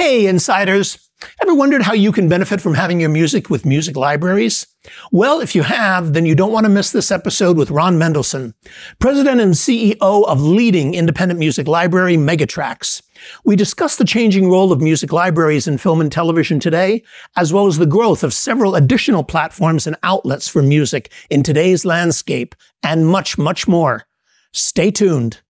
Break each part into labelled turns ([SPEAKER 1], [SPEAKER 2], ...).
[SPEAKER 1] Hey, insiders! Ever wondered how you can benefit from having your music with music libraries? Well, if you have, then you don't want to miss this episode with Ron Mendelsohn, President and CEO of leading independent music library Megatrax. We discuss the changing role of music libraries in film and television today, as well as the growth of several additional platforms and outlets for music in today's landscape, and much, much more. Stay tuned.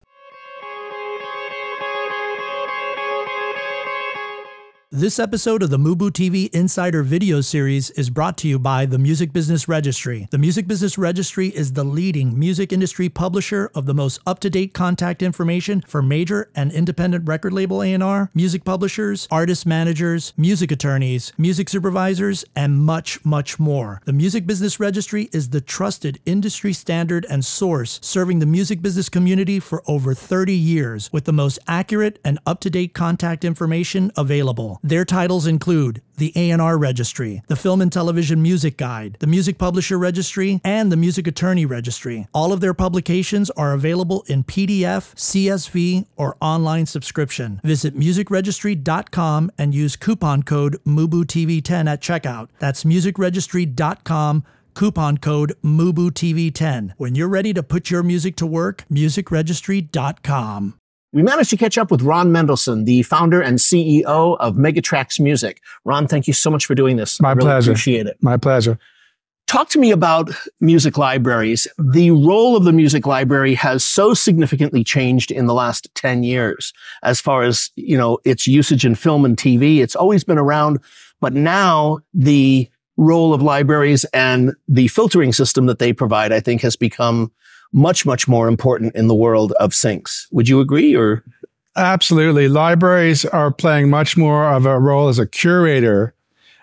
[SPEAKER 2] This episode of the Mubu TV Insider video series is brought to you by the Music Business Registry. The Music Business Registry is the leading music industry publisher of the most up-to-date contact information for major and independent record label A&R, music publishers, artist managers, music attorneys, music supervisors, and much, much more. The Music Business Registry is the trusted industry standard and source serving the music business community for over 30 years with the most accurate and up-to-date contact information available. Their titles include the A&R Registry, the Film and Television Music Guide, the Music Publisher Registry, and the Music Attorney Registry. All of their publications are available in PDF, CSV, or online subscription. Visit musicregistry.com and use coupon code MUBUTV10 at checkout. That's musicregistry.com coupon code MUBUTV10. When you're ready to put your music to work, musicregistry.com.
[SPEAKER 1] We managed to catch up with Ron Mendelsohn, the founder and CEO of Megatrax Music. Ron, thank you so much for doing this.
[SPEAKER 3] My
[SPEAKER 1] I really
[SPEAKER 3] pleasure.
[SPEAKER 1] Appreciate it.
[SPEAKER 3] My pleasure.
[SPEAKER 1] Talk to me about music libraries. The role of the music library has so significantly changed in the last 10 years as far as, you know, its usage in film and TV. It's always been around, but now the role of libraries and the filtering system that they provide, I think has become much, much more important in the world of syncs. Would you agree or?
[SPEAKER 3] Absolutely. Libraries are playing much more of a role as a curator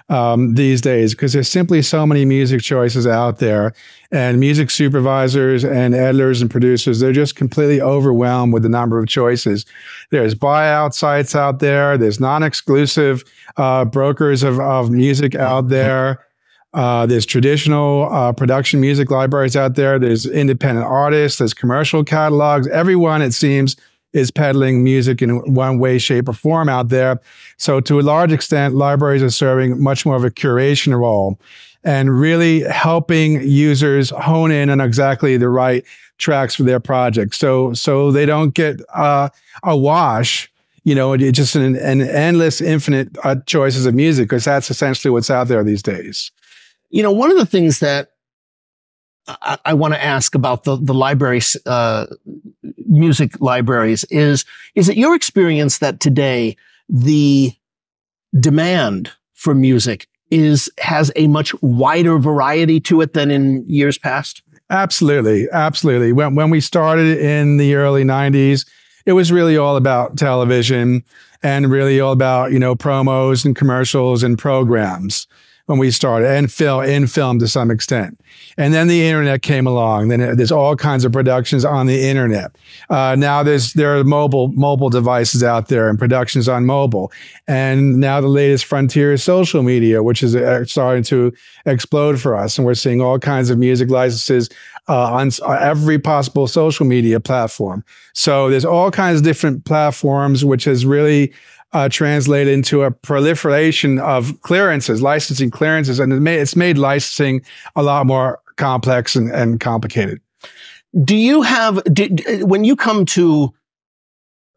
[SPEAKER 3] um, these days because there's simply so many music choices out there. And music supervisors and editors and producers, they're just completely overwhelmed with the number of choices. There's buyout sites out there, there's non exclusive uh, brokers of, of music out there. Uh, there's traditional uh, production music libraries out there. There's independent artists. There's commercial catalogs. Everyone, it seems, is peddling music in one way, shape, or form out there. So, to a large extent, libraries are serving much more of a curation role and really helping users hone in on exactly the right tracks for their project. So, so they don't get uh, a wash you know, just an, an endless, infinite uh, choices of music because that's essentially what's out there these days.
[SPEAKER 1] You know, one of the things that I, I want to ask about the the libraries, uh, music libraries, is is it your experience that today the demand for music is has a much wider variety to it than in years past?
[SPEAKER 3] Absolutely, absolutely. When when we started in the early '90s, it was really all about television and really all about you know promos and commercials and programs when we started and film in film to some extent. And then the internet came along. Then there's all kinds of productions on the internet. Uh, now there's there are mobile mobile devices out there and productions on mobile. And now the latest frontier is social media, which is uh, starting to explode for us. And we're seeing all kinds of music licenses uh, on every possible social media platform. So there's all kinds of different platforms, which has really uh, translate into a proliferation of clearances, licensing clearances, and it it's made licensing a lot more complex and, and complicated.
[SPEAKER 1] Do you have when you come to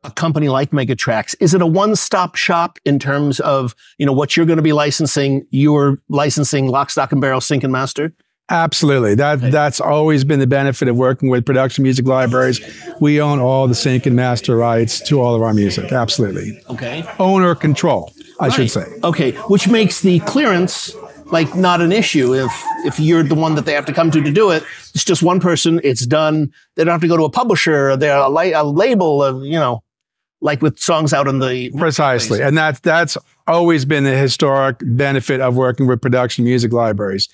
[SPEAKER 1] a company like Megatrax, is it a one-stop shop in terms of you know what you're going to be licensing? You're licensing lock, stock, and barrel, sync and master.
[SPEAKER 3] Absolutely. That that's always been the benefit of working with production music libraries. We own all the sync and master rights to all of our music. Absolutely.
[SPEAKER 1] Okay.
[SPEAKER 3] Owner control, I right. should say.
[SPEAKER 1] Okay, which makes the clearance like not an issue if if you're the one that they have to come to to do it. It's just one person. It's done. They don't have to go to a publisher. They're a, a label of you know, like with songs out in the
[SPEAKER 3] precisely, place. and that's that's always been the historic benefit of working with production music libraries.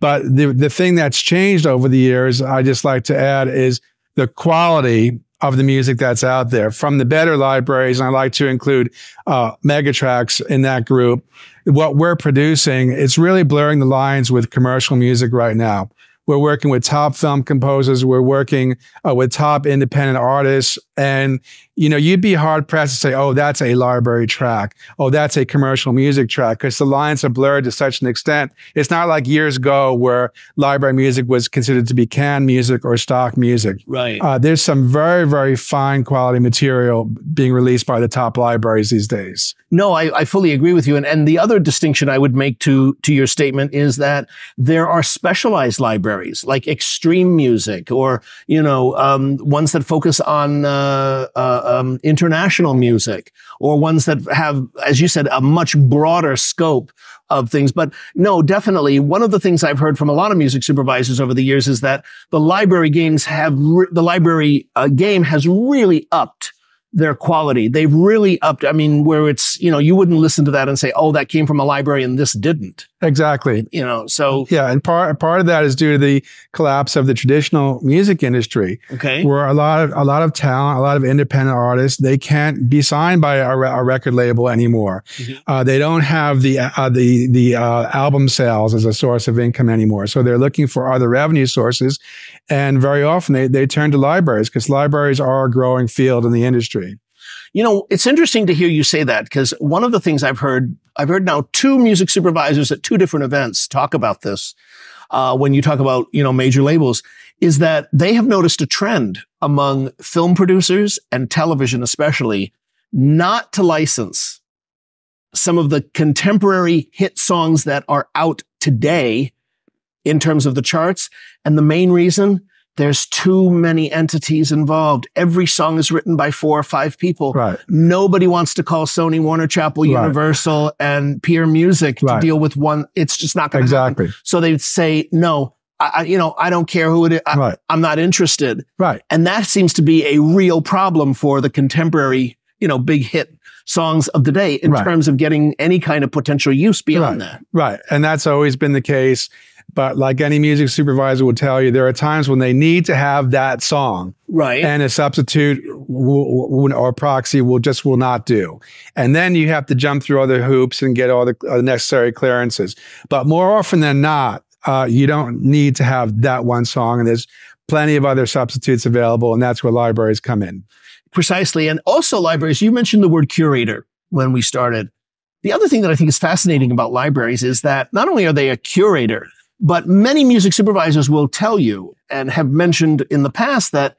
[SPEAKER 3] But the, the thing that's changed over the years, I just like to add, is the quality of the music that's out there from the better libraries. And I like to include uh, Megatrax in that group. What we're producing, it's really blurring the lines with commercial music right now. We're working with top film composers. We're working uh, with top independent artists And, you know, you'd be hard pressed to say, oh, that's a library track. Oh, that's a commercial music track because the lines are blurred to such an extent. It's not like years ago where library music was considered to be canned music or stock music.
[SPEAKER 1] Right.
[SPEAKER 3] Uh, there's some very, very fine quality material being released by the top libraries these days.
[SPEAKER 1] No, I, I fully agree with you. And, and the other distinction I would make to, to your statement is that there are specialized libraries like extreme music or, you know, um, ones that focus on uh, uh, um, international music or ones that have, as you said, a much broader scope of things. But no, definitely one of the things I've heard from a lot of music supervisors over the years is that the library games have, re- the library uh, game has really upped their quality. They've really upped. I mean, where it's, you know, you wouldn't listen to that and say, oh, that came from a library and this didn't.
[SPEAKER 3] Exactly.
[SPEAKER 1] You know, so.
[SPEAKER 3] Yeah. And part, part of that is due to the collapse of the traditional music industry.
[SPEAKER 1] Okay.
[SPEAKER 3] Where a lot of, a lot of talent, a lot of independent artists, they can't be signed by a, a record label anymore. Mm-hmm. Uh, they don't have the, uh, the, the, uh, album sales as a source of income anymore. So they're looking for other revenue sources. And very often they, they turn to libraries because libraries are a growing field in the industry.
[SPEAKER 1] You know, it's interesting to hear you say that because one of the things I've heard, I've heard now two music supervisors at two different events talk about this. Uh, when you talk about, you know, major labels is that they have noticed a trend among film producers and television, especially not to license some of the contemporary hit songs that are out today in terms of the charts. And the main reason there's too many entities involved. Every song is written by four or five people.
[SPEAKER 3] Right.
[SPEAKER 1] Nobody wants to call Sony, Warner Chappell,
[SPEAKER 3] Right.
[SPEAKER 1] Universal, and Peer Music
[SPEAKER 3] Right.
[SPEAKER 1] to deal with one. It's just not going to
[SPEAKER 3] Exactly.
[SPEAKER 1] happen. So they'd say, no, I, I- you know, I don't care who it is. I,
[SPEAKER 3] Right.
[SPEAKER 1] I'm not interested.
[SPEAKER 3] Right.
[SPEAKER 1] And that seems to be a real problem for the contemporary, you know, big hit songs of the day in
[SPEAKER 3] Right.
[SPEAKER 1] terms of getting any kind of potential use beyond
[SPEAKER 3] Right.
[SPEAKER 1] that.
[SPEAKER 3] Right. And that's always been the case. But like any music supervisor will tell you, there are times when they need to have that song
[SPEAKER 1] Right.
[SPEAKER 3] and a substitute will, or proxy will just will not do. And then you have to jump through other hoops and get all the uh, necessary clearances. But more often than not, uh, you don't need to have that one song. And there's plenty of other substitutes available. And that's where libraries come in.
[SPEAKER 1] Precisely. And also libraries, you mentioned the word curator when we started. The other thing that I think is fascinating about libraries is that not only are they a curator, but many music supervisors will tell you and have mentioned in the past that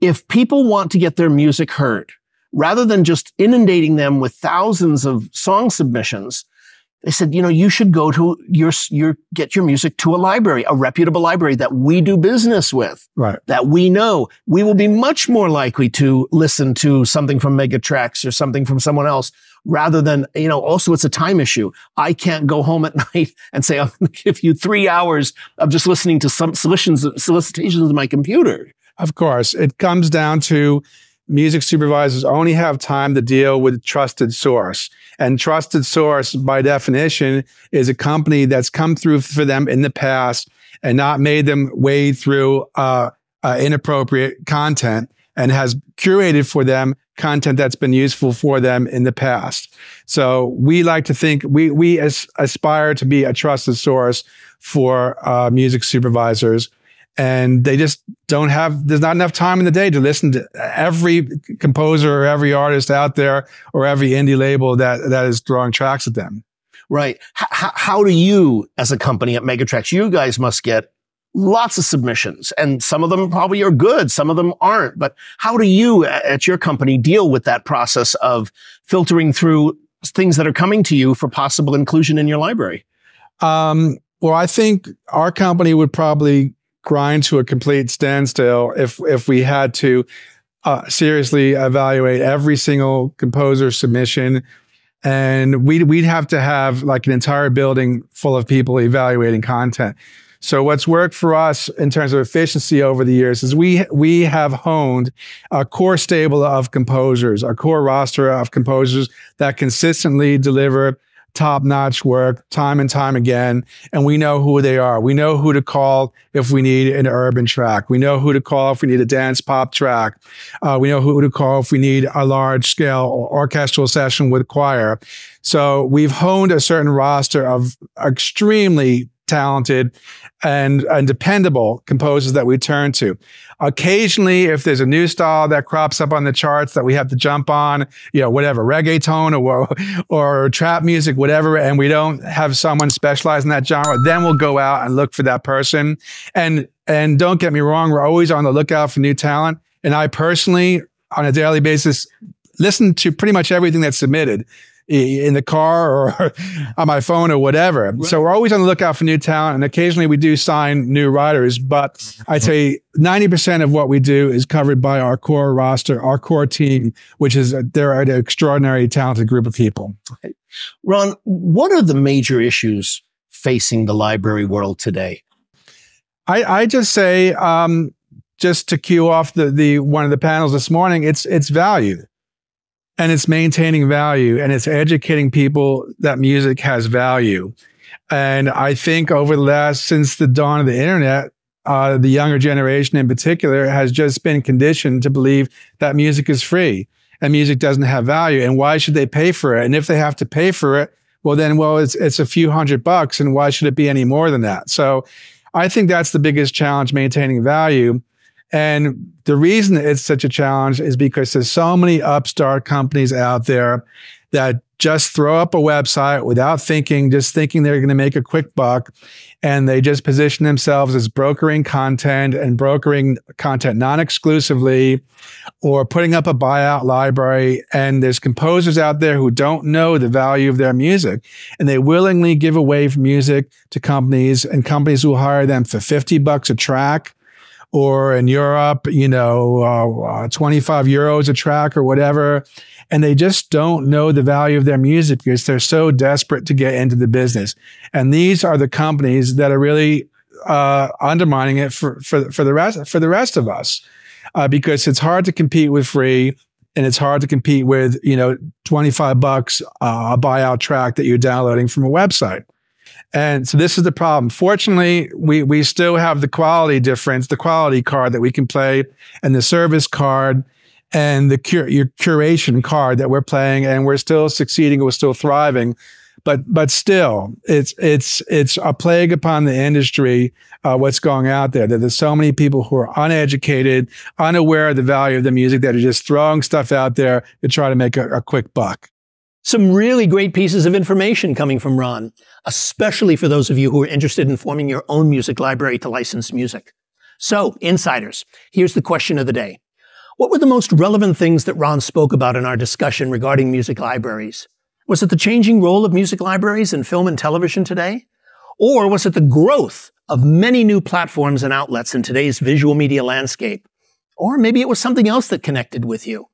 [SPEAKER 1] if people want to get their music heard, rather than just inundating them with thousands of song submissions, they said, you know, you should go to your, your, get your music to a library, a reputable library that we do business with
[SPEAKER 3] Right.
[SPEAKER 1] that we know, we will be much more likely to listen to something from Megatrax or something from someone else rather than, you know, also it's a time issue. I can't go home at night and say, I'm going to give you three hours of just listening to some solicitations, solicitations on my computer.
[SPEAKER 3] Of course, it comes down to music supervisors only have time to deal with trusted source. And trusted source, by definition, is a company that's come through for them in the past and not made them wade through uh, uh, inappropriate content and has curated for them content that's been useful for them in the past. So we like to think we we as, aspire to be a trusted source for uh, music supervisors and they just don't have there's not enough time in the day to listen to every composer or every artist out there or every indie label that that is throwing tracks at them
[SPEAKER 1] Right. H- how do you, as a company at Megatrax, you guys must get lots of submissions and some of them probably are good. Some of them aren't. But how do you at your company deal with that process of filtering through things that are coming to you for possible inclusion in your library?
[SPEAKER 3] um, well i think our company would probably grind to a complete standstill if if we had to uh, seriously evaluate every single composer submission and we'd, we'd have to have like an entire building full of people evaluating content so what's worked for us in terms of efficiency over the years is we we have honed a core stable of composers, a core roster of composers that consistently deliver top-notch work time and time again. And we know who they are. We know who to call if we need an urban track. We know who to call if we need a dance pop track. Uh, we know who to call if we need a large scale orchestral session with choir. So we've honed a certain roster of extremely talented and, and dependable composers that we turn to. Occasionally, if there's a new style that crops up on the charts that we have to jump on, you know, whatever, reggaeton or, or trap music, whatever, and we don't have someone specialized in that genre, then we'll go out and look for that person. And, and don't get me wrong, we're always on the lookout for new talent. And I personally, on a daily basis, listen to pretty much everything that's submitted in the car or on my phone or whatever. Right. So we're always on the lookout for new talent. And occasionally we do sign new writers, but I'd say 90% of what we do is covered by our core roster, our core team, which is, they're an extraordinary talented group of people.
[SPEAKER 1] Ron, what are the major issues facing the library world today?
[SPEAKER 3] I, I just say, um, just to cue off the, the one of the panels this morning, it's it's value and it's maintaining value and it's educating people that music has value. And I think over the last, since the dawn of the internet, uh, the younger generation in particular has just been conditioned to believe that music is free and music doesn't have value. And why should they pay for it? And if they have to pay for it, well, then, well, it's, it's a few hundred bucks. And why should it be any more than that? So I think that's the biggest challenge, maintaining value. And the reason it's such a challenge is because there's so many upstart companies out there that just throw up a website without thinking, just thinking they're going to make a quick buck. And they just position themselves as brokering content and brokering content non exclusively or putting up a buyout library. And there's composers out there who don't know the value of their music and they willingly give away music to companies and companies will hire them for 50 bucks a track or in Europe, you know, uh, uh, 25 euros a track or whatever. And they just don't know the value of their music because they're so desperate to get into the business. And these are the companies that are really uh, undermining it for, for, for the rest, for the rest of us. Uh, because it's hard to compete with free and it's hard to compete with, you know, 25 bucks uh, a buyout track that you're downloading from a website. And so this is the problem. Fortunately, we, we still have the quality difference, the quality card that we can play and the service card and the cur- your curation card that we're playing and we're still succeeding. We're still thriving. But, but still, it's, it's, it's a plague upon the industry, uh, what's going out there. That there's so many people who are uneducated, unaware of the value of the music that are just throwing stuff out there to try to make a, a quick buck.
[SPEAKER 1] Some really great pieces of information coming from Ron especially for those of you who are interested in forming your own music library to license music. So, insiders, here's the question of the day. What were the most relevant things that Ron spoke about in our discussion regarding music libraries? Was it the changing role of music libraries in film and television today? Or was it the growth of many new platforms and outlets in today's visual media landscape? Or maybe it was something else that connected with you.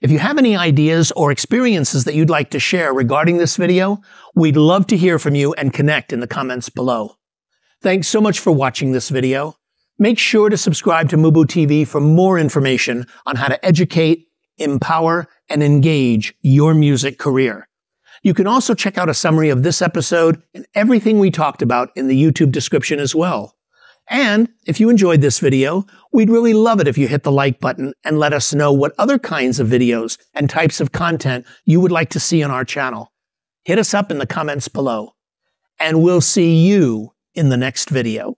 [SPEAKER 1] If you have any ideas or experiences that you'd like to share regarding this video, we'd love to hear from you and connect in the comments below. Thanks so much for watching this video. Make sure to subscribe to Mubu TV for more information on how to educate, empower, and engage your music career. You can also check out a summary of this episode and everything we talked about in the YouTube description as well. And if you enjoyed this video, we'd really love it if you hit the like button and let us know what other kinds of videos and types of content you would like to see on our channel. Hit us up in the comments below. And we'll see you in the next video.